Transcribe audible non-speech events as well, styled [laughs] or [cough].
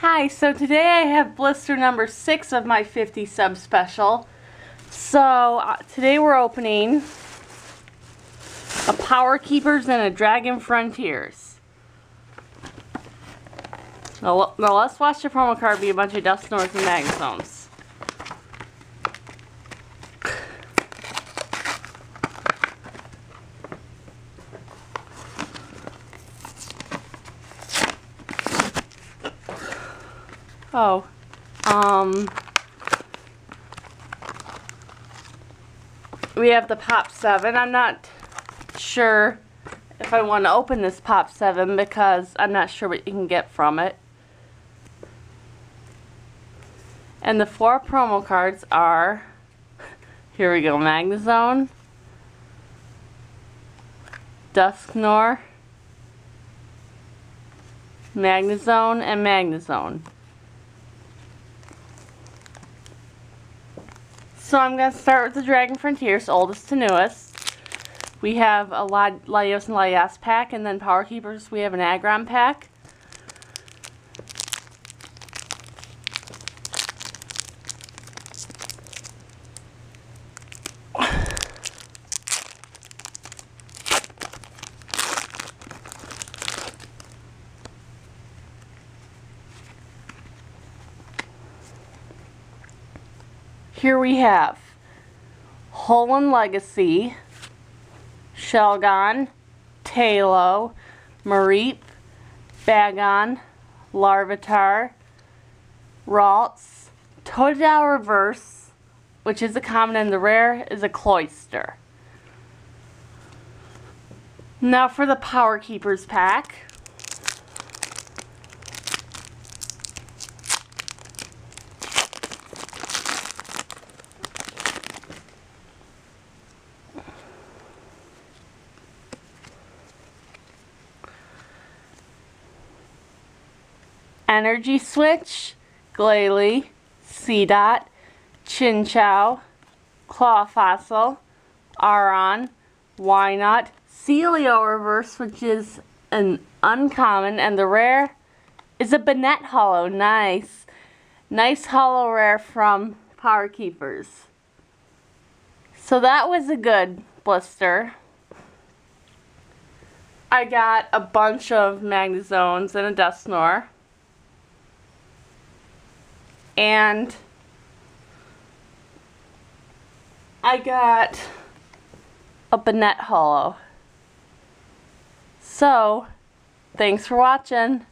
Hi, so today I have blister number 6 of my 50 sub special. So uh, today we're opening a Power Keepers and a Dragon Frontiers. Now, now let's watch the promo card be a bunch of Dusknoirs and Magnazones. Oh, um, we have the Pop 7. I'm not sure if I want to open this Pop 7 because I'm not sure what you can get from it. And the four promo cards are, [laughs] here we go, Magnazone, Dusknoir, Magnazone, and Magnazone. So I'm going to start with the Dragon Frontiers, oldest to newest. We have a Latios and Latias pack, and then Power Keepers, we have an Aggron pack. Here we have Holon Legacy, Shelgon, Taillow, Mareep, Bagon, Larvitar, Ralts, Totodile Reverse, which is a common and the rare is a Cloyster. Now for the Power Keepers pack. Energy Switch, Glalie, Seedot, Chinchou, Claw Fossil, Aron, Wynaut, Celio Reverse, which is an uncommon, and the rare is a Banette Holo. Nice. Nice holo Rare from Power Keepers. So that was a good blister. I got a bunch of Magnazones and a Dusknoir and I got a Banette Holo. So, thanks for watching.